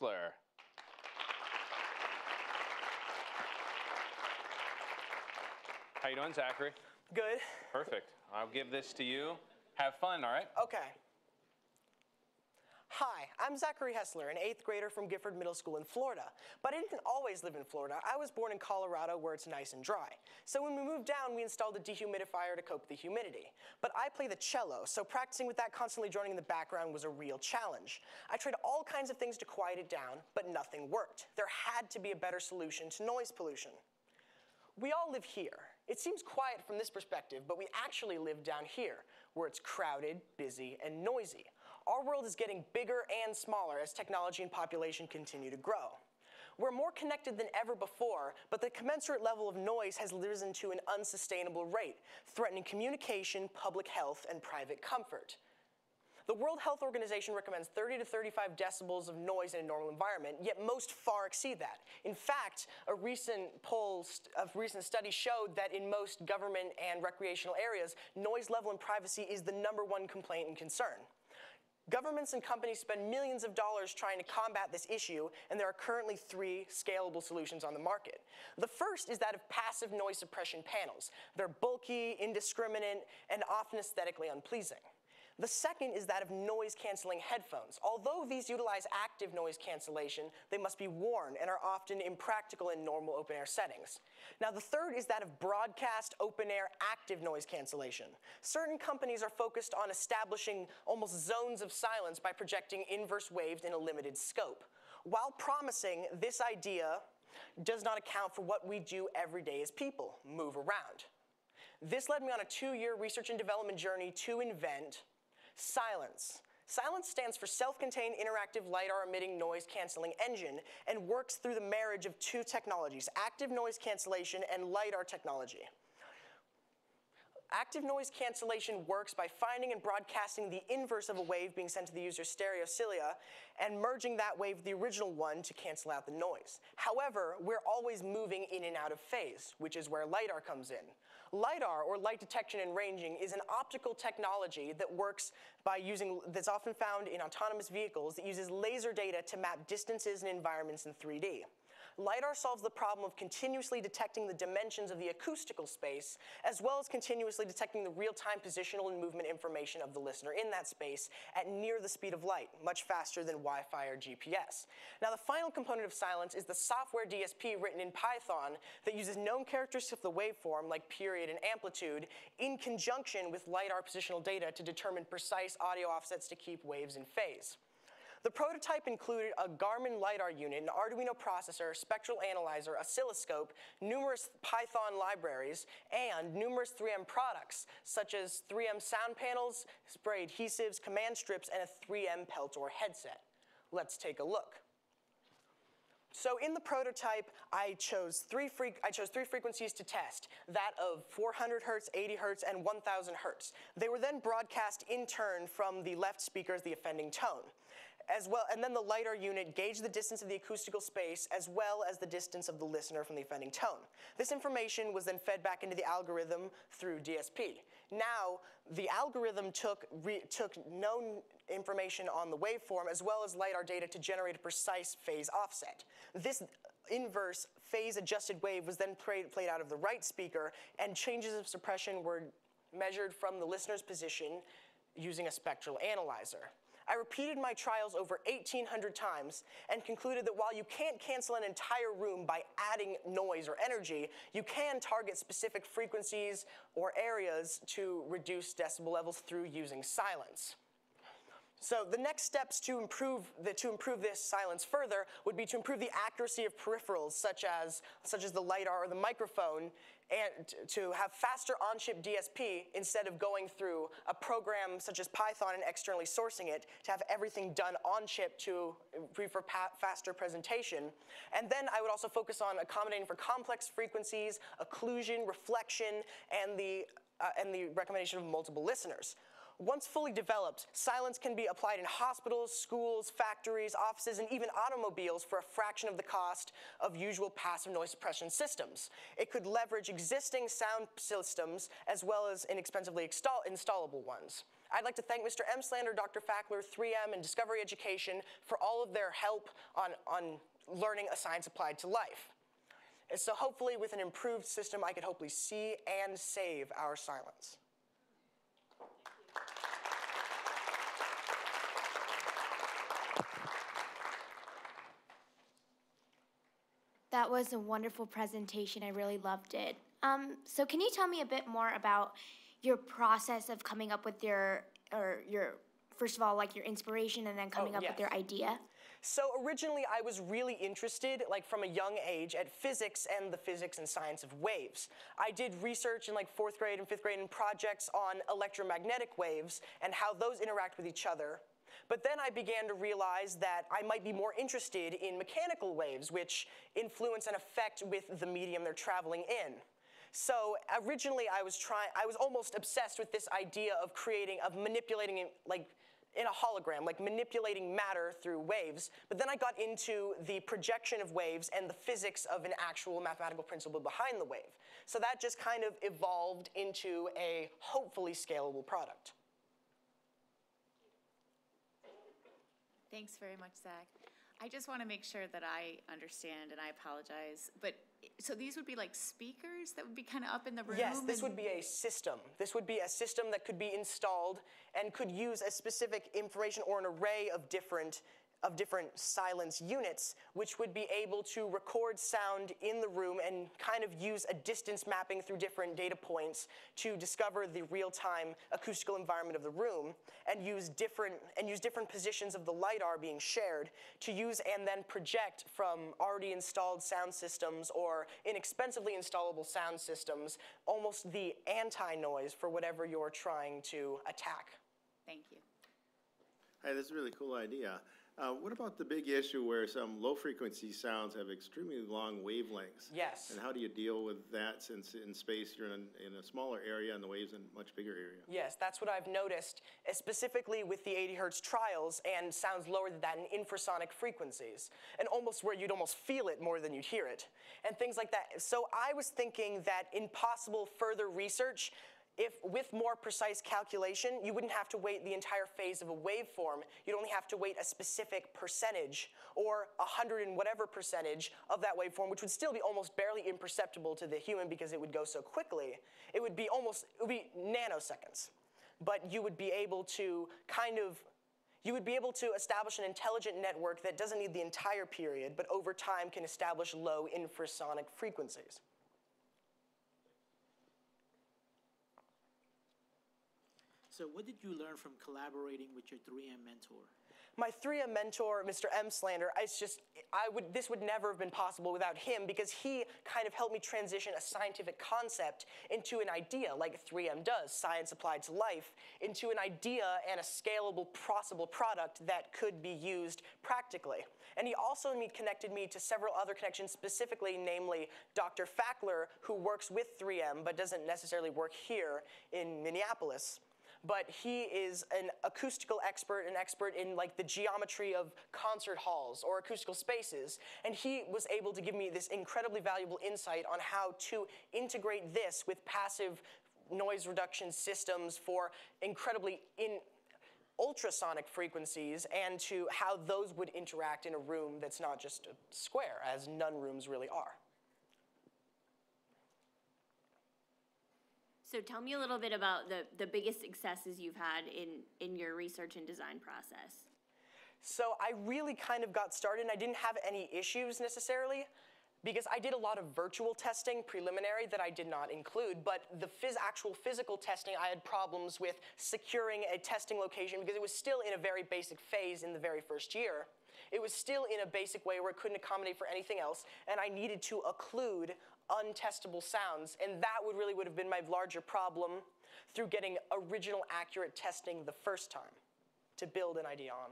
Hessler. How you doing, Zachary? Good. Perfect. I'll give this to you. Have fun, all right? Okay. Hi, I'm Zachary Hessler, an eighth grader from Gifford Middle School in Florida. But I didn't always live in Florida. I was born in Colorado where it's nice and dry. So when we moved down, we installed a dehumidifier to cope with the humidity. But I play the cello, so practicing with that constantly droning in the background was a real challenge. I tried all kinds of things to quiet it down, but nothing worked. There had to be a better solution to noise pollution. We all live here. It seems quiet from this perspective, but we actually live down here, where it's crowded, busy, and noisy. Our world is getting bigger and smaller as technology and population continue to grow. We're more connected than ever before, but the commensurate level of noise has risen to an unsustainable rate, threatening communication, public health, and private comfort. The World Health Organization recommends 30 to 35 decibels of noise in a normal environment, yet most far exceed that. In fact, a recent poll of recent study showed that in most government and recreational areas, noise level and privacy is the number one complaint and concern. Governments and companies spend millions of dollars trying to combat this issue, and there are currently three scalable solutions on the market. The first is that of passive noise suppression panels. They're bulky, indiscriminate, and often aesthetically unpleasing. The second is that of noise canceling headphones. Although these utilize active noise cancellation, they must be worn and are often impractical in normal open air settings. Now, the third is that of broadcast open air active noise cancellation. Certain companies are focused on establishing almost zones of silence by projecting inverse waves in a limited scope. While promising, this idea does not account for what we do every day as people move around. This led me on a two year research and development journey to invent Cylence. Silence stands for Self-Contained Interactive LiDAR Emitting Noise Canceling Engine and works through the marriage of two technologies, active noise cancellation and LiDAR technology. Active noise cancellation works by finding and broadcasting the inverse of a wave being sent to the user's stereocilia and merging that wave with the original one to cancel out the noise. However, we're always moving in and out of phase, which is where LiDAR comes in. LiDAR, or light detection and ranging, is an optical technology that works by using, that's often found in autonomous vehicles that uses laser data to map distances and environments in 3D. LiDAR solves the problem of continuously detecting the dimensions of the acoustical space, as well as continuously detecting the real-time positional and movement information of the listener in that space at near the speed of light, much faster than Wi-Fi or GPS. Now, the final component of silence is the software DSP written in Python that uses known characteristics of the waveform, like period and amplitude, in conjunction with LiDAR positional data to determine precise audio offsets to keep waves in phase. The prototype included a Garmin LiDAR unit, an Arduino processor, spectral analyzer, oscilloscope, numerous Python libraries, and numerous 3M products, such as 3M sound panels, spray adhesives, command strips, and a 3M Peltor headset. Let's take a look. So in the prototype, I chose three I chose three frequencies to test, that of 400 hertz, 80 hertz, and 1000 hertz. They were then broadcast in turn from the left speaker as the offending tone as well, and then the LiDAR unit gauged the distance of the acoustical space as well as the distance of the listener from the offending tone. This information was then fed back into the algorithm through DSP. Now, the algorithm took, took known information on the waveform as well as LiDAR data to generate a precise phase offset. This inverse phase adjusted wave was then played, played out of the right speaker and changes of suppression were measured from the listener's position using a spectral analyzer. I repeated my trials over 1,800 times and concluded that while you can't cancel an entire room by adding noise or energy, you can target specific frequencies or areas to reduce decibel levels through using silence. So the next steps to improve, the, to improve this silence further would be to improve the accuracy of peripherals such as, such as the LiDAR or the microphone and to have faster on-chip DSP instead of going through a program such as Python and externally sourcing it to have everything done on-chip to for faster presentation. And then I would also focus on accommodating for complex frequencies, occlusion, reflection, and the, uh, and the recommendation of multiple listeners. Once fully developed, silence can be applied in hospitals, schools, factories, offices, and even automobiles for a fraction of the cost of usual passive noise suppression systems. It could leverage existing sound systems as well as inexpensively install installable ones. I'd like to thank Mr. M. Emslander, Dr. Fackler, 3M, and Discovery Education for all of their help on, on learning a science applied to life. And so hopefully with an improved system, I could hopefully see and save our silence. That was a wonderful presentation. I really loved it. Um, so can you tell me a bit more about your process of coming up with your, or your, first of all, like your inspiration and then coming up with Oh, your idea? So originally, I was really interested, like from a young age, at physics and the physics and science of waves. I did research in like fourth grade and fifth grade in projects on electromagnetic waves and how those interact with each other. But then I began to realize that I might be more interested in mechanical waves, which influence and affect with the medium they're traveling in. So originally, I was trying. I was almost obsessed with this idea of creating, of manipulating, like in a hologram, like manipulating matter through waves. But then I got into the projection of waves and the physics of an actual mathematical principle behind the wave. So that just kind of evolved into a hopefully scalable product. Thanks very much, Zach. I just want to make sure that I understand, and I apologize, but, so these would be like speakers that would be kind of up in the room? Yes, this would be a system. This would be a system that could be installed and could use a specific information or an array of different of different silence units, which would be able to record sound in the room and kind of use a distance mapping through different data points to discover the real-time acoustical environment of the room and use different and use different positions of the lidar being shared to use and then project from already installed sound systems or inexpensively installable sound systems almost the anti-noise for whatever you're trying to attack. Thank you. Hey, this is a really cool idea. Uh, what about the big issue where some low frequency sounds have extremely long wavelengths? Yes. And how do you deal with that since in space you're in, in a smaller area and the waves in a much bigger area? Yes, that's what I've noticed, uh, specifically with the 80 hertz trials and sounds lower than that in infrasonic frequencies, and almost where you'd almost feel it more than you'd hear it, and things like that. So I was thinking that in possible further research, if with more precise calculation, you wouldn't have to wait the entire phase of a waveform. You'd only have to wait a specific percentage or a hundred and whatever percentage of that waveform, which would still be almost barely imperceptible to the human because it would go so quickly. It would be almost, it would be nanoseconds. But you would be able to kind of you would be able to establish an intelligent network that doesn't need the entire period, but over time can establish low infrasonic frequencies. So what did you learn from collaborating with your 3M mentor? My 3M mentor, Mr. Emslander, it's just, I would, this would never have been possible without him because he kind of helped me transition a scientific concept into an idea, like 3M does, science applied to life, into an idea and a scalable, possible product that could be used practically. And he also connected me to several other connections, specifically, namely Dr. Fackler, who works with 3M but doesn't necessarily work here in Minneapolis but he is an acoustical expert, an expert in like the geometry of concert halls or acoustical spaces. And he was able to give me this incredibly valuable insight on how to integrate this with passive noise reduction systems for incredibly in ultrasonic frequencies and to how those would interact in a room that's not just a square, as none rooms really are. So tell me a little bit about the, the biggest successes you've had in, in your research and design process. So I really kind of got started and I didn't have any issues necessarily because I did a lot of virtual testing preliminary that I did not include, but the phys- actual physical testing, I had problems with securing a testing location because it was still in a very basic phase in the very first year. It was still in a basic way where it couldn't accommodate for anything else, and I needed to occlude untestable sounds, and that would really would have been my larger problem through getting original accurate testing the first time to build an idea on.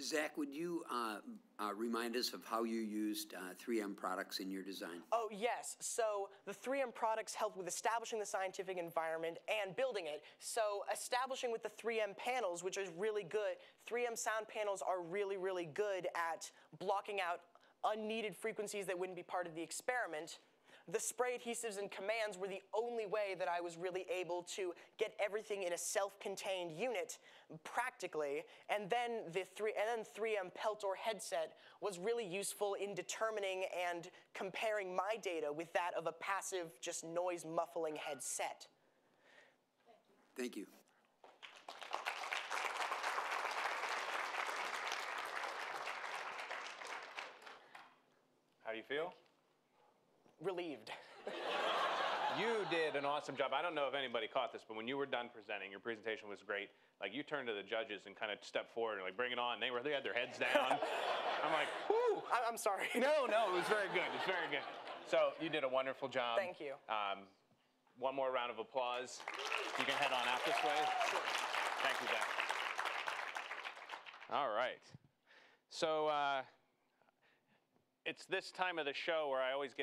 Zach, would you uh, uh, remind us of how you used uh, 3M products in your design? Oh, yes. So the 3M products helped with establishing the scientific environment and building it. So establishing with the 3M panels, which is really good, 3M sound panels are really, really good at blocking out unneeded frequencies that wouldn't be part of the experiment. the spray adhesives and commands were the only way that I was really able to get everything in a self-contained unit practically. And then the three and then 3M Peltor headset was really useful in determining and comparing my data with that of a passive, just noise muffling headset. Thank you. How do you feel? Relieved. You did an awesome job. I don't know if anybody caught this, but when you were done presenting, your presentation was great. Like you turned to the judges and kind of stepped forward and like, bring it on. They were, they had their heads down. I'm like, whoo. I'm sorry. No, no, it was very good. It's very good. So you did a wonderful job. Thank you. Um, one more round of applause. You can head on out this way. Thank you, Zach. All right. So uh, it's this time of the show where I always get